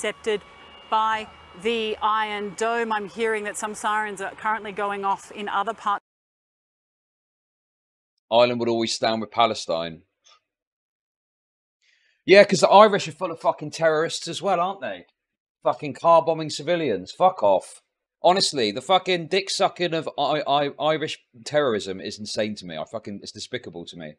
intercepted by the Iron Dome. I'm hearing that some sirens are currently going off in other parts. Ireland would always stand with Palestine. Yeah, because the Irish are full of fucking terrorists as well, aren't they? Fucking car bombing civilians. Fuck off. Honestly, the fucking dick sucking of I- I- Irish terrorism is insane to me. I fucking it's despicable to me.